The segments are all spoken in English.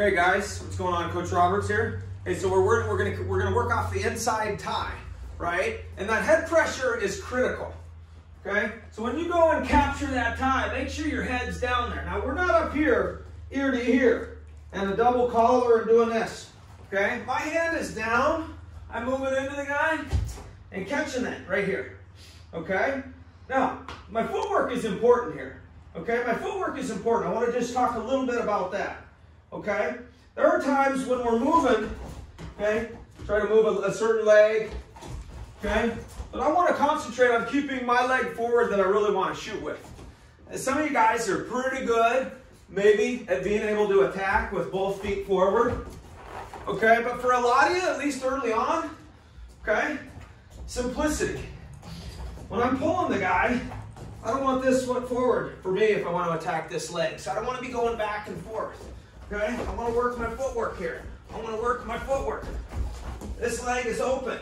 Okay, guys, what's going on? Coach Roberts here. Hey, so we're, we're, we're gonna we're gonna work off the inside tie, right? And that head pressure is critical. Okay, so when you go and capture that tie, make sure your head's down there. Now we're not up here, ear to ear, and a double collar and doing this. Okay, my hand is down. I'm moving into the guy and catching that right here. Okay, now my footwork is important here. Okay, my footwork is important. I want to just talk a little bit about that. Okay, there are times when we're moving. Okay, try to move a, a certain leg. Okay, but I want to concentrate on keeping my leg forward that I really want to shoot with. And some of you guys are pretty good, maybe, at being able to attack with both feet forward. Okay, but for a lot of you, at least early on, okay, simplicity. When I'm pulling the guy, I don't want this foot forward for me if I want to attack this leg. So I don't want to be going back and forth. Okay, I want to work my footwork here. I want to work my footwork. This leg is open.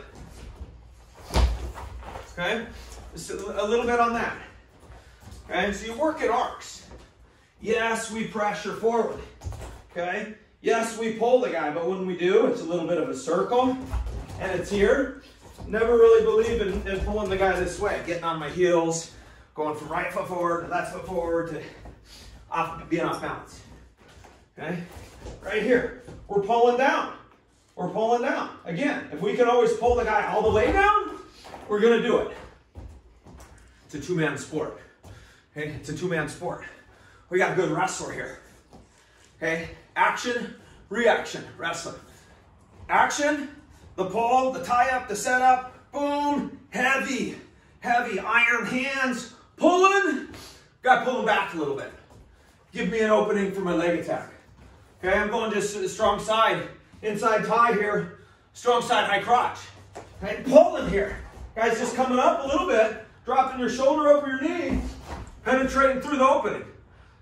Okay? Just a little bit on that. Okay, so you work at arcs. Yes, we pressure forward. Okay? Yes, we pull the guy, but when we do, it's a little bit of a circle, and it's here. Never really believe in, in pulling the guy this way, getting on my heels, going from right foot forward to left foot forward to off, being off balance. Okay? Right here, we're pulling down. We're pulling down. Again, if we can always pull the guy all the way down, we're going to do it. It's a two-man sport. Okay, it's a two-man sport. We got a good wrestler here. Okay, action, reaction, wrestling. Action, the pull, the tie-up, the setup, boom, heavy, heavy, iron hands, pulling, got pulling back a little bit. Give me an opening for my leg attack. Okay, I'm going just strong side, inside tie here, strong side high crotch. Okay, pulling here. Guys, just coming up a little bit, dropping your shoulder over your knee, penetrating through the opening.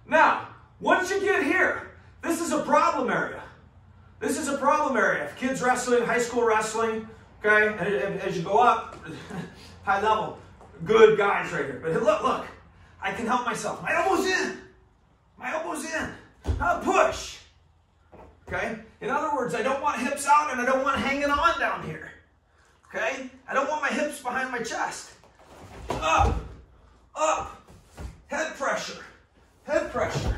Now, once you get here, this is a problem area. This is a problem area. Kids wrestling, high school wrestling, okay, and as you go up, high level, good guys right here. But look, look, I can help myself. My elbow's in. My elbow's in. Now push. Okay? In other words, I don't want hips out and I don't want hanging on down here. Okay? I don't want my hips behind my chest. Up, up, head pressure, head pressure.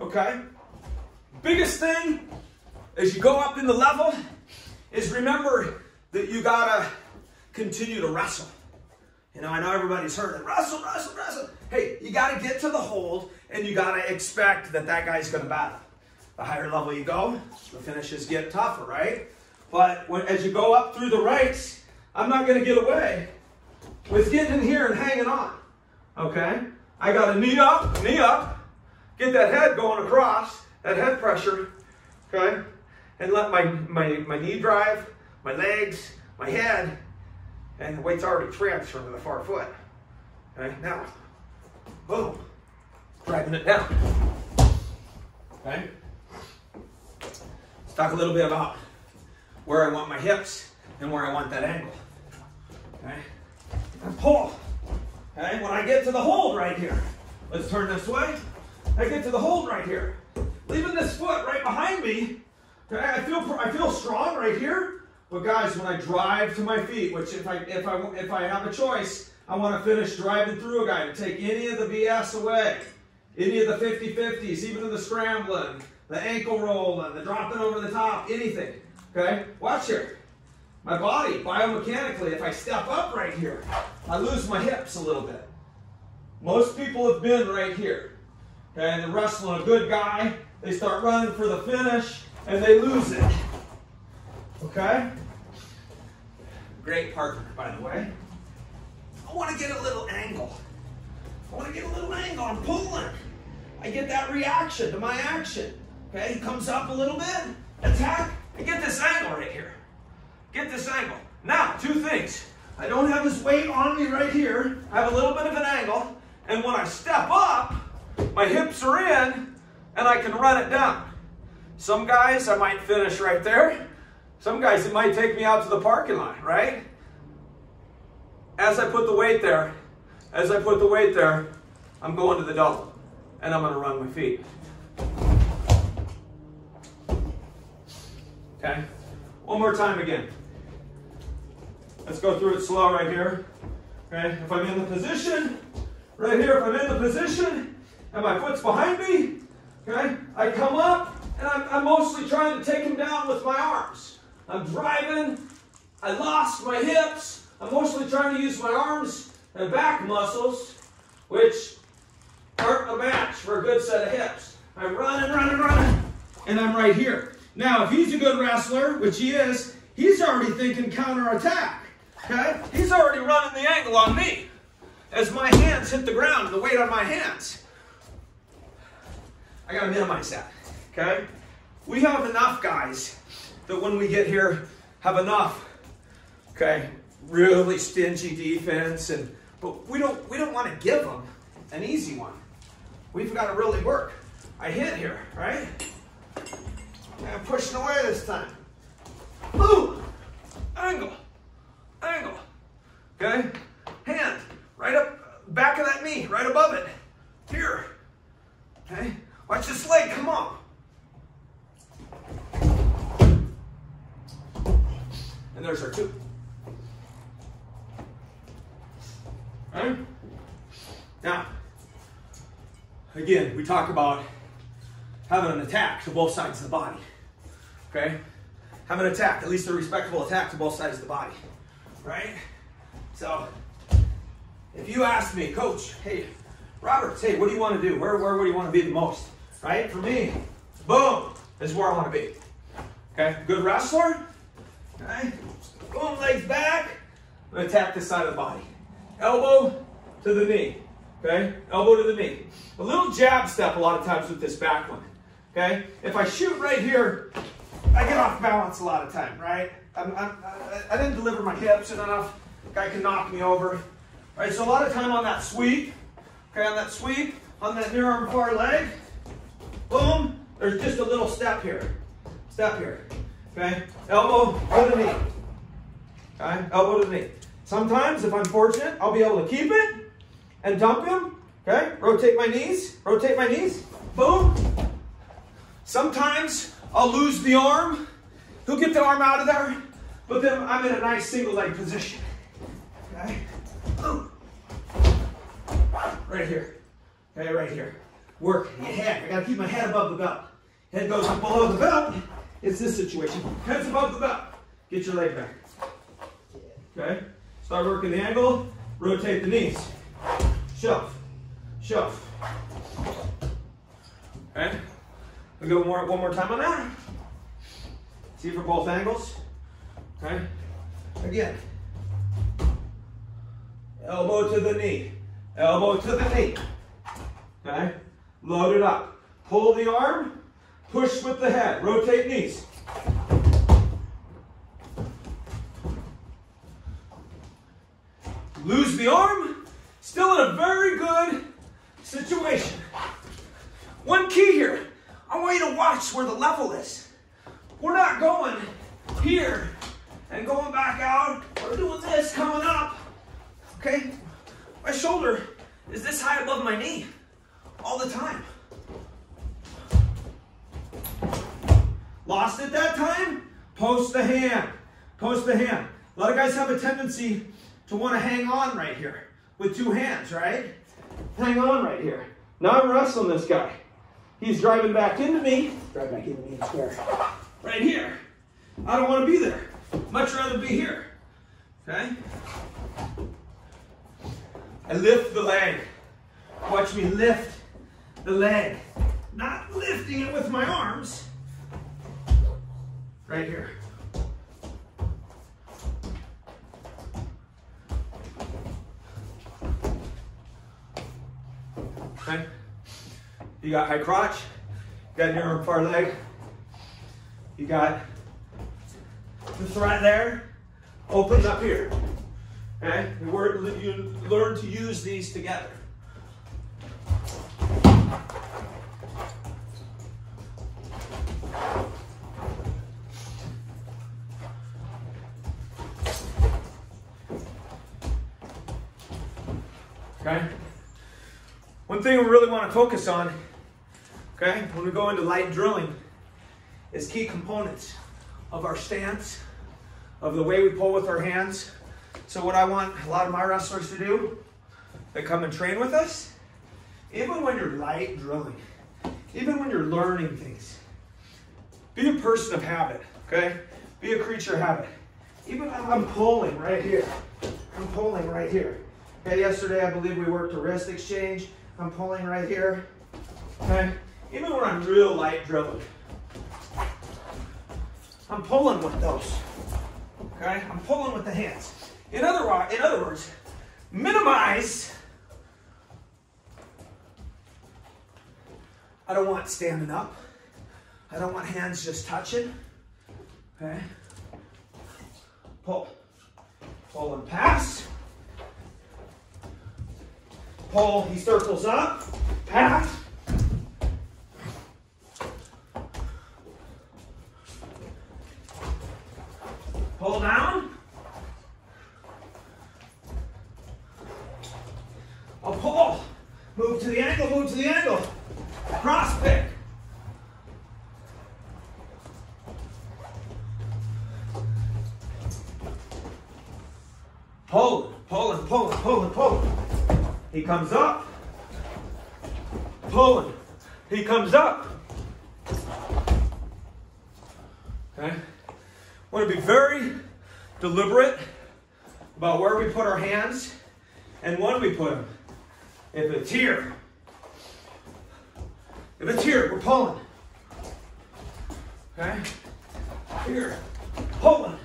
Okay? Biggest thing as you go up in the level is remember that you gotta continue to wrestle. You know, I know everybody's heard it. Wrestle, wrestle, wrestle. Hey, you gotta get to the hold and you gotta expect that that guy's gonna battle. The higher level you go, the finishes get tougher, right? But when, as you go up through the ranks, I'm not going to get away with getting in here and hanging on. Okay? I got a knee up, knee up, get that head going across, that head pressure, okay? And let my, my, my knee drive, my legs, my head, and the weight's already transferred to the far foot. Okay, now, boom, driving it down. Okay? Let's talk a little bit about where I want my hips and where I want that angle. Okay? And pull. Okay? When I get to the hold right here, let's turn this way. I get to the hold right here. Leaving this foot right behind me. Okay? I feel I feel strong right here. But guys, when I drive to my feet, which if I if I if I have a choice, I want to finish driving through a guy to take any of the BS away. Any of the 50-50s, even in the scrambling, the ankle rolling, the dropping over the top, anything. Okay? Watch here. My body, biomechanically, if I step up right here, I lose my hips a little bit. Most people have been right here. Okay, and they're wrestling a good guy, they start running for the finish, and they lose it. Okay? Great partner, by the way. I want to get a little angle. I want to get a little angle. I'm pulling. I get that reaction to my action. Okay, he comes up a little bit, attack, and get this angle right here. Get this angle. Now, two things. I don't have this weight on me right here. I have a little bit of an angle. And when I step up, my hips are in, and I can run it down. Some guys, I might finish right there. Some guys, it might take me out to the parking lot, right? As I put the weight there, as I put the weight there, I'm going to the double. And I'm going to run my feet. Okay? One more time again. Let's go through it slow right here. Okay? If I'm in the position, right here, if I'm in the position and my foot's behind me, okay, I come up and I'm, I'm mostly trying to take him down with my arms. I'm driving, I lost my hips, I'm mostly trying to use my arms and back muscles, which aren't a match for a good set of hips. I'm running, running, running, and I'm right here. Now, if he's a good wrestler, which he is, he's already thinking counterattack. Okay? He's already running the angle on me as my hands hit the ground, the weight on my hands. I gotta minimize that. Okay? We have enough guys that when we get here have enough. Okay? really stingy defense, and but we don't we don't want to give them an easy one. We've got to really work. I hit here, right? I'm pushing away this time. Boom! Angle. Angle. Okay? Hand. Right up, back of that knee, right above it. Here. Okay? Watch this leg, come on. And there's our two. Right? Now, again, we talk about having an attack to both sides of the body. Okay? Have an attack, at least a respectable attack to both sides of the body. Right? So, if you ask me, coach, hey, Robert, hey, what do you want to do? Where, where, do you want to be the most? Right? For me, boom, this is where I want to be. Okay? Good wrestler. Okay? Boom, legs back. I'm going to attack this side of the body elbow to the knee. Okay? Elbow to the knee. A little jab step a lot of times with this back one. Okay? If I shoot right here, I get off balance a lot of time, right? I'm, I'm, I didn't deliver my hips enough. Guy can knock me over. Right? So a lot of time on that sweep, okay, on that sweep, on that near arm far leg, boom, there's just a little step here. Step here. Okay? Elbow to the knee. Okay? Elbow to the knee. Sometimes, if I'm fortunate, I'll be able to keep it and dump him. Okay? Rotate my knees. Rotate my knees. Boom. Sometimes I'll lose the arm. He'll get the arm out of there, but then I'm in a nice single leg position. Okay? Right here. Okay, right here. Work your head. I gotta keep my head above the belt. Head goes below the belt. It's this situation. Head's above the belt. Get your leg back. Okay? Start working the angle, rotate the knees. Shove, shove. Okay? We go more, one more time on that. See for both angles. Okay? Again. Elbow to the knee. Elbow to the knee. Okay? Load it up. Pull the arm. Push with the head. Rotate knees. lose the arm, still in a very good situation. One key here, You to watch where the level is. We're not going here and going back out. We're doing this, coming up. Okay? My shoulder is this high above my knee all the time. Lost it that time? Post the hand. Post the hand. A lot of guys have a tendency to want to hang on right here with two hands, right? Hang on right here. Now I'm wrestling this guy. He's driving back into me. Drive back into me square. Right here. I don't want to be there. Much rather be here. Okay? I lift the leg. Watch me lift the leg. Not lifting it with my arms. Right here. Okay? You got high crotch, you got near far leg, you got the threat there, opens up here. Okay? You learn to use these together. Okay? One thing we really want to focus on, okay, when we go into light drilling, is key components. of our stance, of the way we pull with our hands. So what I want a lot of my wrestlers to do, that come and train with us, even when you're light drilling, even when you're learning things, be a person of habit, okay? Be a creature of habit. Even I'm pulling right here. I'm pulling right here. Okay, yesterday I believe we worked a wrist exchange. I'm pulling right here. Okay, even when I'm real light drilling, I'm pulling with those. Okay, I'm pulling with the hands. In other, in other words, minimize. I don't want standing up. I don't want hands just touching. Okay. Pull. Pull and pass. Pull, he circles up. Pass. Pull down. I'll pull. Move to the angle, move to the angle. Cross pick. Pull, pulling, pulling, pulling, pulling. He comes up. Pulling. He comes up. Okay? Want to be very deliberate about where we put our hands and when we put them. If it's here, if it's here, we're pulling. Okay? Here, pulling.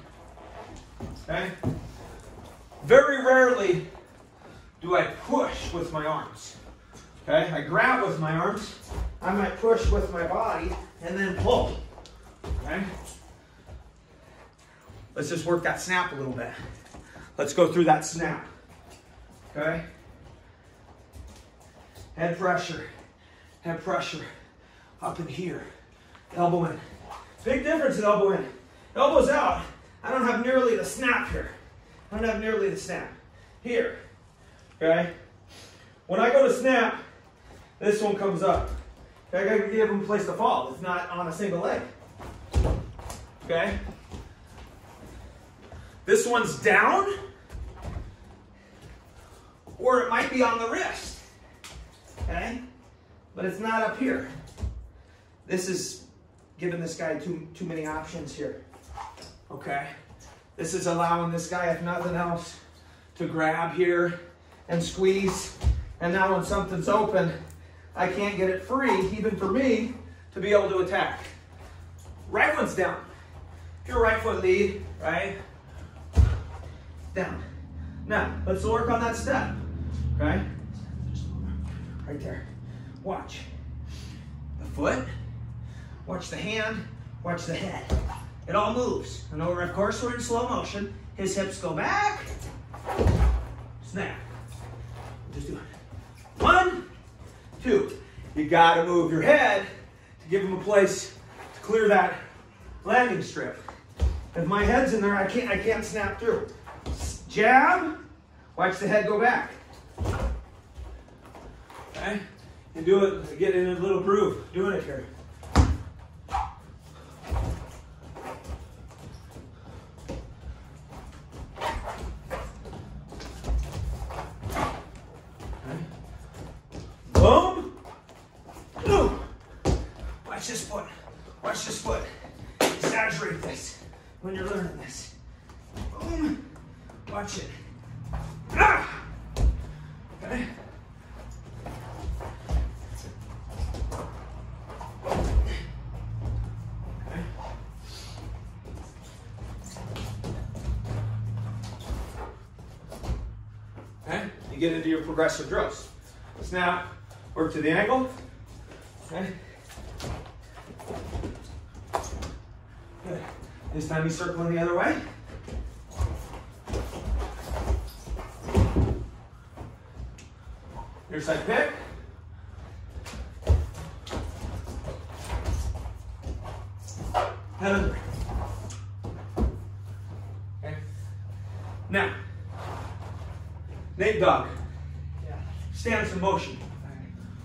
Okay? Very rarely do I push with my arms. Okay? I grab with my arms, I might push with my body, and then pull. Okay? Let's just work that snap a little bit. Let's go through that snap. Okay? Head pressure. Head pressure. Up in here. Elbow in. Big difference in elbow in. Elbows out. I don't have nearly the snap here. I don't have nearly the snap. Here. Okay? When I go to snap, this one comes up. Okay, I gotta give him a place to fall. It's not on a single leg. Okay? This one's down, or it might be on the wrist. Okay? But it's not up here. This is giving this guy too, too many options here. Okay? This is allowing this guy, if nothing else, to grab here and squeeze. And now when something's open, I can't get it free, even for me, to be able to attack. Right foot's down. If you're right foot lead, right? down. Now, let's work on that step, okay? Right there. Watch. The foot, watch the hand, watch the head. It all moves. And over, of course, we're in slow motion. His hips go back, snap. Just do it. One, two. You gotta move your head to give him a place to clear that landing strip. If my head's in there, I can't, I can't snap through. Jab. Watch the head go back. Okay? And do it, get in a little groove, doing it here. Boom. Boom. Watch this foot. Watch this foot. Exaggerate this when you're learning this. Boom. Watch it. Ah! Okay. Okay, you get into your progressive drills. Snap, work to the ankle. Okay. Good. This time he's circling the other way. Your side pick. Head under. Okay. Now, Nate Dog. Stance in motion.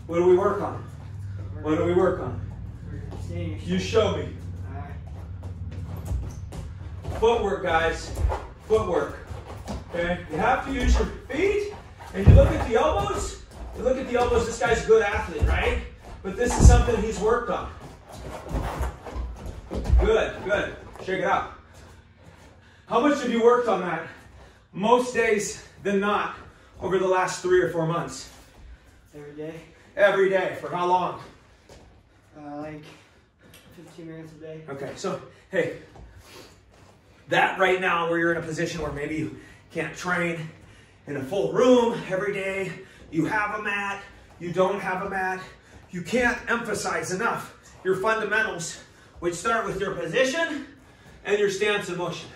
What do we work on? What do we work on? You show me. Footwork, guys. Footwork. Okay? You have to use your feet, and you look at the elbows. You look at the elbows, this guy's a good athlete, right? But this is something he's worked on. Good, good. Shake it out. How much have you worked on that? Most days than not over the last three or four months. Every day? Every day. For how long? Uh, like 15 minutes a day. Okay, so hey, that right now where you're in a position where maybe you can't train in a full room every day, you have a mat, you don't have a mat, you can't emphasize enough your fundamentals, which start with your position and your stance and motion.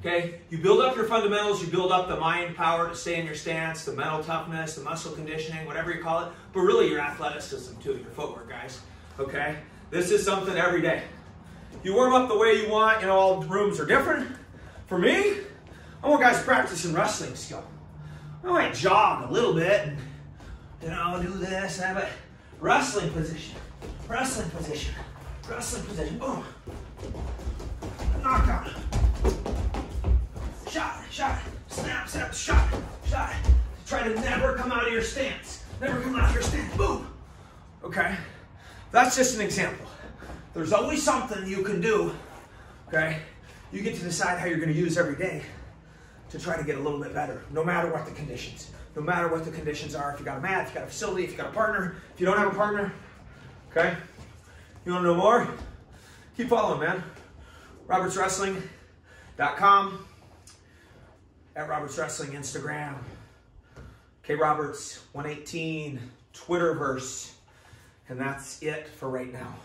Okay, you build up your fundamentals, you build up the mind power to stay in your stance, the mental toughness, the muscle conditioning, whatever you call it, but really your athleticism too, your footwork, guys. Okay, this is something every day. You warm up the way you want, you know, all rooms are different. For me, I want guys practicing wrestling skill. I might jog a little bit and, you know, do this and have a wrestling position, wrestling position, wrestling position, boom. Knockout. Shot, snap, snap, shot, shot. Try to never come out of your stance. Never come out of your stance. Boom. Okay? That's just an example. There's always something you can do. Okay? You get to decide how you're going to use every day to try to get a little bit better, no matter what the conditions. No matter what the conditions are. If you got a mat, if you got a facility, if you got a partner, if you don't have a partner. Okay? You want to know more? Keep following, man. RobertsWrestling.com at Roberts Wrestling Instagram, K Roberts 118 Twitterverse, and that's it for right now.